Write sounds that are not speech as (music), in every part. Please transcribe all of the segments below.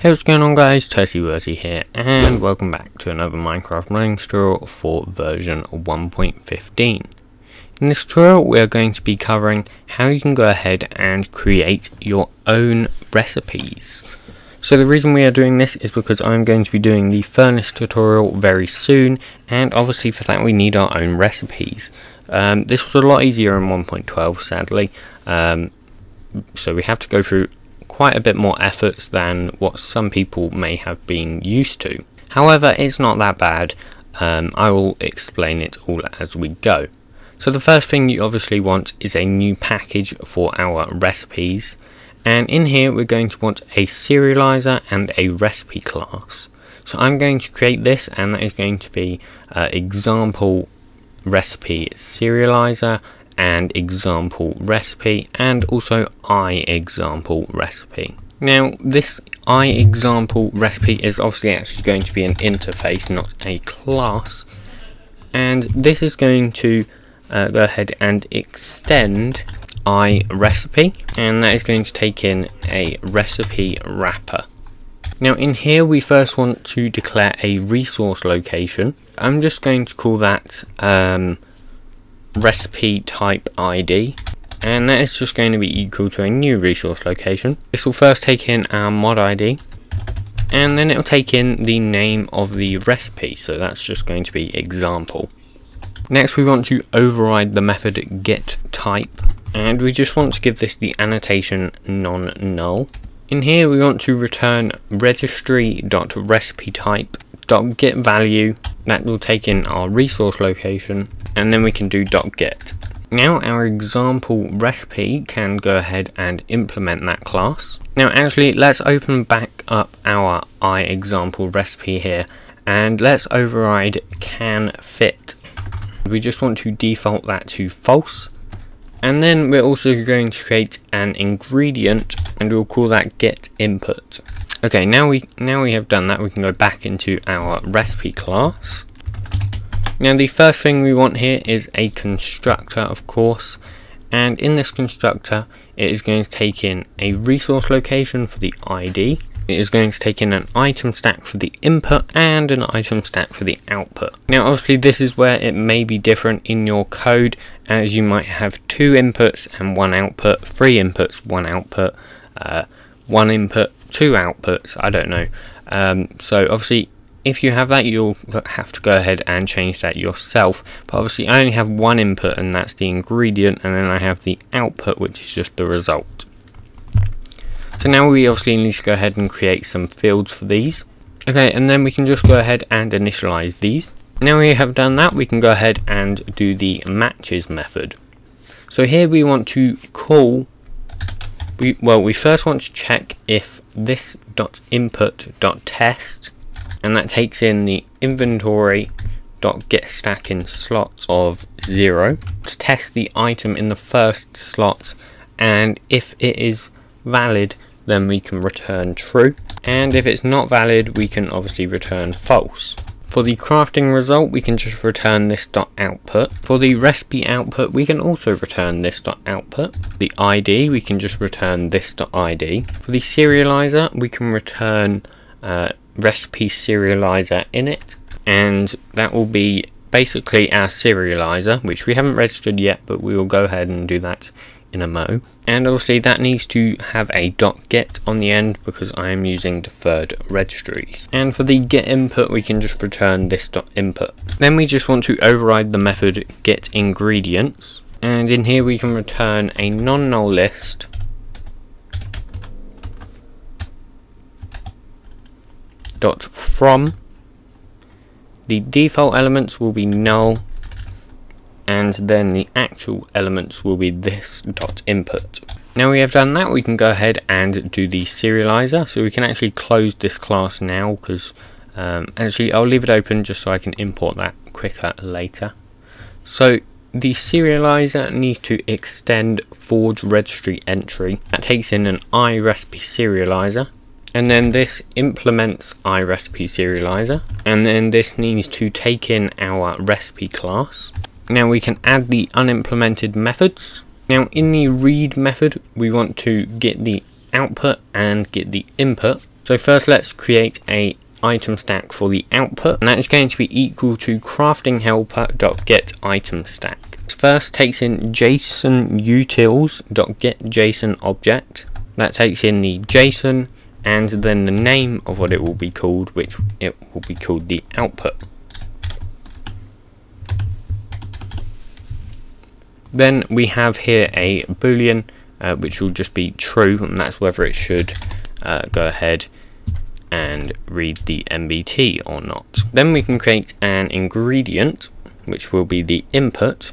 Hey what's going on guys, Turty here and welcome back to another Minecraft modding tutorial for version 1.15. In this tutorial we are going to be covering how you can go ahead and create your own recipes. So the reason we are doing this is because I'm going to be doing the furnace tutorial very soon and obviously for that we need our own recipes. Um, this was a lot easier in 1.12 sadly, um, so we have to go through quite a bit more effort than what some people may have been used to. However, it's not that bad. Um, I will explain it all as we go. So the first thing you obviously want is a new package for our recipes. And in here we're going to want a serializer and a recipe class. So I'm going to create this and that is going to be uh, example recipe serializer and example recipe and also I example recipe. Now this I example recipe is obviously actually going to be an interface not a class and this is going to uh, go ahead and extend I recipe and that is going to take in a recipe wrapper. Now in here we first want to declare a resource location. I'm just going to call that um, recipe type ID and that is just going to be equal to a new resource location. This will first take in our mod ID and then it will take in the name of the recipe so that's just going to be example. Next we want to override the method get type and we just want to give this the annotation non-null. In here we want to return registry.recipe type get value that will take in our resource location and then we can do dot get. Now our example recipe can go ahead and implement that class. Now actually let's open back up our I example recipe here and let's override can fit. We just want to default that to false and then we're also going to create an ingredient and we'll call that get input. Okay, now we now we have done that, we can go back into our recipe class. Now the first thing we want here is a constructor, of course, and in this constructor it is going to take in a resource location for the ID, it is going to take in an item stack for the input and an item stack for the output. Now obviously this is where it may be different in your code as you might have two inputs and one output, three inputs, one output, uh, one input, two outputs, I don't know. Um, so obviously if you have that you'll have to go ahead and change that yourself but obviously I only have one input and that's the ingredient and then I have the output which is just the result. So now we obviously need to go ahead and create some fields for these. Okay and then we can just go ahead and initialize these. Now we have done that we can go ahead and do the matches method. So here we want to call we well we first want to check if this dot input dot test and that takes in the inventory dot get stack in slots of zero to test the item in the first slot and if it is valid then we can return true and if it's not valid we can obviously return false for the crafting result, we can just return this dot output. For the recipe output, we can also return this dot output. The ID, we can just return this dot ID. For the serializer, we can return uh, recipe serializer in it and that will be basically our serializer, which we haven't registered yet, but we will go ahead and do that in a mo. And obviously that needs to have a dot .get on the end because I am using deferred registries. And for the get input we can just return this dot .input. Then we just want to override the method get ingredients. And in here we can return a non-null list dot from the default elements will be null and then the actual elements will be this dot input. Now we have done that, we can go ahead and do the serializer. So we can actually close this class now because um, actually I'll leave it open just so I can import that quicker later. So the serializer needs to extend forge registry entry. That takes in an iRecipe serializer. And then this implements iRecipe serializer. And then this needs to take in our recipe class. Now we can add the unimplemented methods. Now in the read method we want to get the output and get the input. So first let's create a item stack for the output and that is going to be equal to crafting item stack. First takes in JSON JSON object. That takes in the JSON and then the name of what it will be called which it will be called the output. Then we have here a boolean uh, which will just be true and that's whether it should uh, go ahead and read the NBT or not. Then we can create an ingredient which will be the input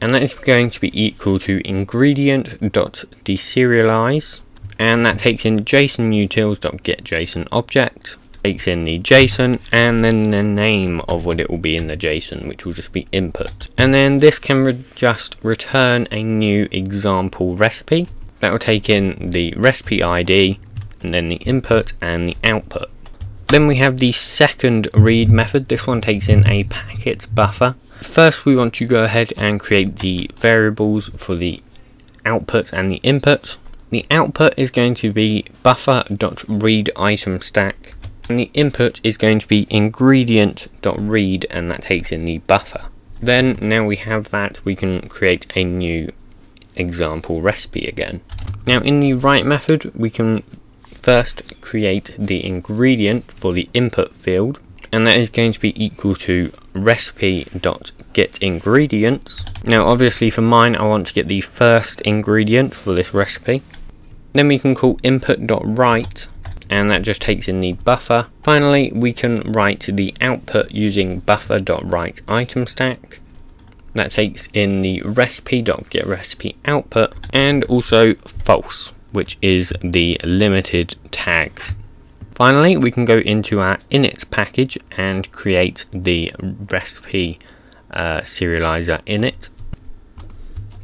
and that is going to be equal to ingredient.deserialize and that takes in JSON object takes in the JSON and then the name of what it will be in the JSON which will just be input. And then this can re just return a new example recipe. That will take in the recipe ID and then the input and the output. Then we have the second read method. This one takes in a packet buffer. First we want to go ahead and create the variables for the output and the input the output is going to be buffer.read item stack and the input is going to be ingredient.read and that takes in the buffer. Then now we have that we can create a new example recipe again. Now in the write method we can first create the ingredient for the input field and that is going to be equal to recipe.getIngredients. Now obviously for mine I want to get the first ingredient for this recipe. Then we can call input.write and that just takes in the buffer. Finally, we can write the output using buffer.write item stack. That takes in the recipe.getRecipe output and also false, which is the limited tags. Finally, we can go into our init package and create the recipe uh, serializer init.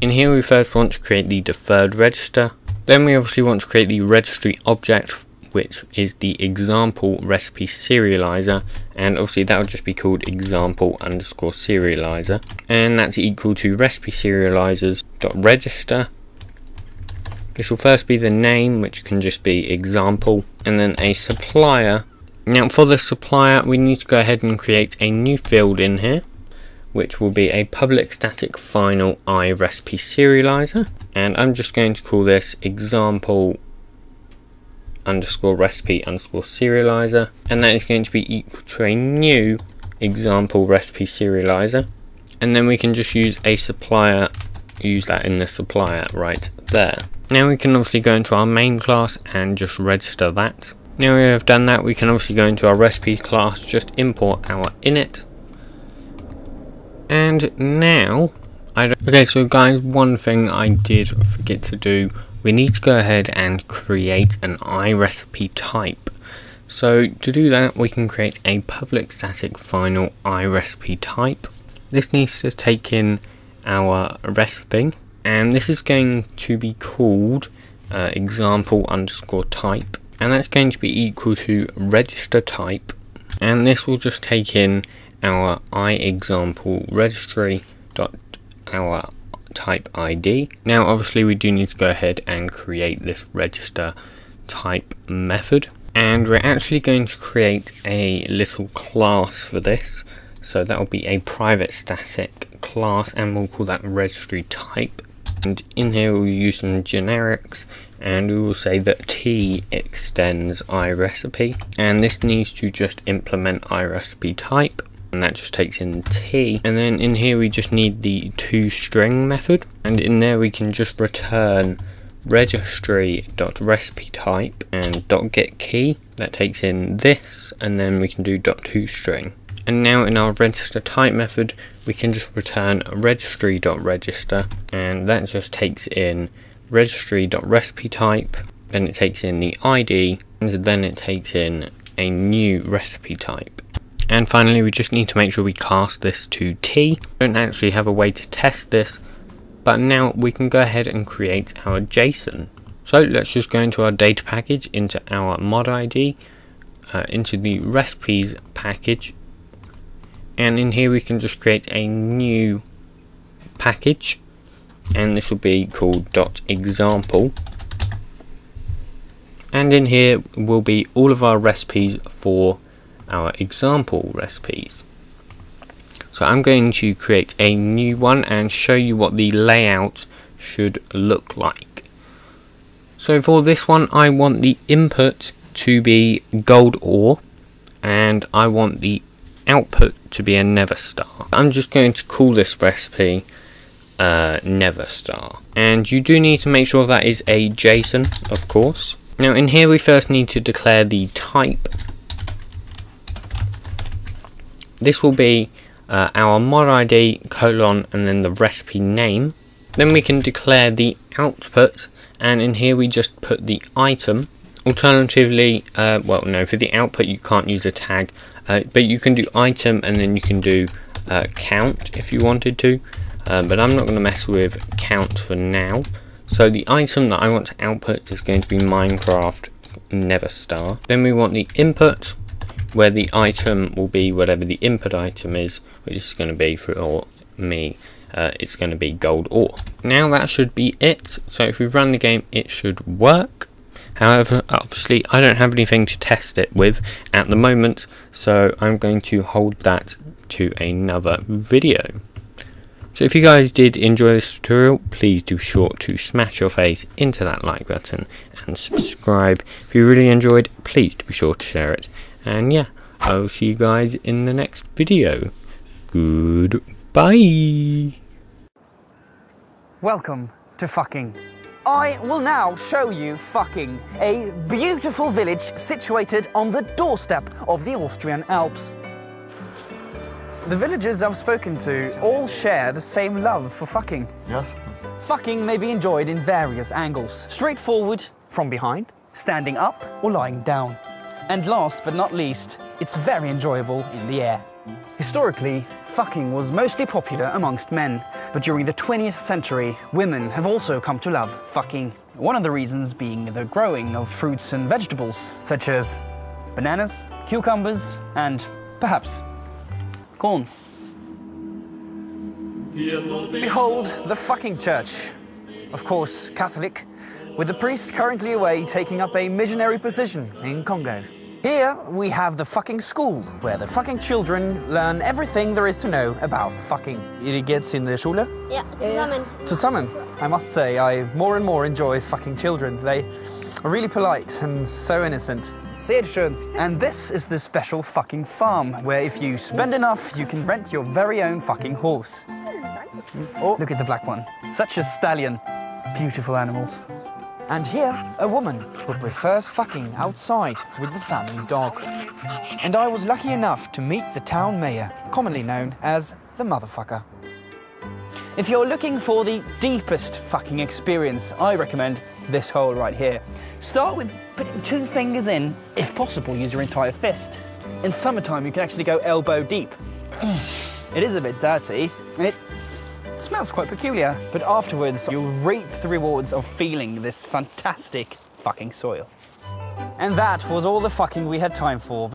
In here, we first want to create the deferred register. Then we obviously want to create the registry object which is the example recipe serializer. And obviously that would just be called example underscore serializer. And that's equal to recipe serializers dot register. This will first be the name which can just be example and then a supplier. Now for the supplier we need to go ahead and create a new field in here which will be a public static final i recipe serializer. And I'm just going to call this example underscore recipe underscore serializer. And that is going to be equal to a new example recipe serializer. And then we can just use a supplier use that in the supplier right there. Now we can obviously go into our main class and just register that. Now we have done that we can obviously go into our recipe class just import our init and now I okay so guys one thing I did forget to do we need to go ahead and create an iRecipe type. So to do that we can create a public static final iRecipe type. This needs to take in our recipe and this is going to be called uh, example underscore type and that's going to be equal to register type and this will just take in our iExample registry dot our type ID. Now obviously we do need to go ahead and create this register type method. And we're actually going to create a little class for this. So that will be a private static class and we'll call that registry type. And in here we'll use some generics and we will say that t extends iRecipe and this needs to just implement iRecipe type and that just takes in t. And then in here we just need the to string method. And in there we can just return registry dot recipe type and dot get key. That takes in this and then we can do dot to string and now in our register type method we can just return registry dot register and that just takes in registry dot recipe type. Then it takes in the id and then it takes in a new recipe type and finally we just need to make sure we cast this to T. Don't actually have a way to test this, but now we can go ahead and create our JSON. So let's just go into our data package, into our mod ID, uh, into the recipes package, and in here we can just create a new package, and this will be called example and in here will be all of our recipes for our example recipes. So I'm going to create a new one and show you what the layout should look like. So for this one I want the input to be gold ore and I want the output to be a Nether Star. I'm just going to call this recipe uh, Nether Star. And you do need to make sure that is a JSON, of course. Now in here we first need to declare the type. This will be uh, our mod ID colon and then the recipe name. Then we can declare the output and in here we just put the item. Alternatively, uh, well no, for the output you can't use a tag, uh, but you can do item and then you can do uh, count if you wanted to. Uh, but I'm not going to mess with count for now. So the item that I want to output is going to be Minecraft Nether Star. Then we want the input, where the item will be whatever the input item is, which is going to be for me, uh, it's going to be gold ore. Now that should be it. So if we run the game, it should work. However, obviously, I don't have anything to test it with at the moment, so I'm going to hold that to another video. So if you guys did enjoy this tutorial, please do be sure to smash your face into that like button and subscribe. If you really enjoyed, please do be sure to share it. And yeah, I'll see you guys in the next video. Goodbye. Welcome to fucking. I will now show you fucking a beautiful village situated on the doorstep of the Austrian Alps. The villagers I've spoken to all share the same love for fucking. Yes. Fucking may be enjoyed in various angles. Straightforward, from behind, standing up, or lying down. And last but not least, it's very enjoyable in the air. Historically, fucking was mostly popular amongst men, but during the 20th century, women have also come to love fucking. One of the reasons being the growing of fruits and vegetables, such as bananas, cucumbers, and perhaps corn. Behold the fucking church. Of course, Catholic, with the priest currently away taking up a missionary position in Congo. Here we have the fucking school, where the fucking children learn everything there is to know about fucking. Ihr geht's in der Schule? Ja, zusammen. Eh, zusammen. I must say, I more and more enjoy fucking children. They are really polite and so innocent. Sehr schön. And this is the special fucking farm, where if you spend enough, you can rent your very own fucking horse. Oh, look at the black one. Such a stallion. Beautiful animals. And here, a woman who prefers fucking outside with the family dog. And I was lucky enough to meet the town mayor, commonly known as the motherfucker. If you're looking for the deepest fucking experience, I recommend this hole right here. Start with putting two fingers in, if possible, use your entire fist. In summertime, you can actually go elbow deep. (sighs) it is a bit dirty, it smells quite peculiar, but afterwards, you'll reap the rewards of feeling this fantastic fucking soil. And that was all the fucking we had time for.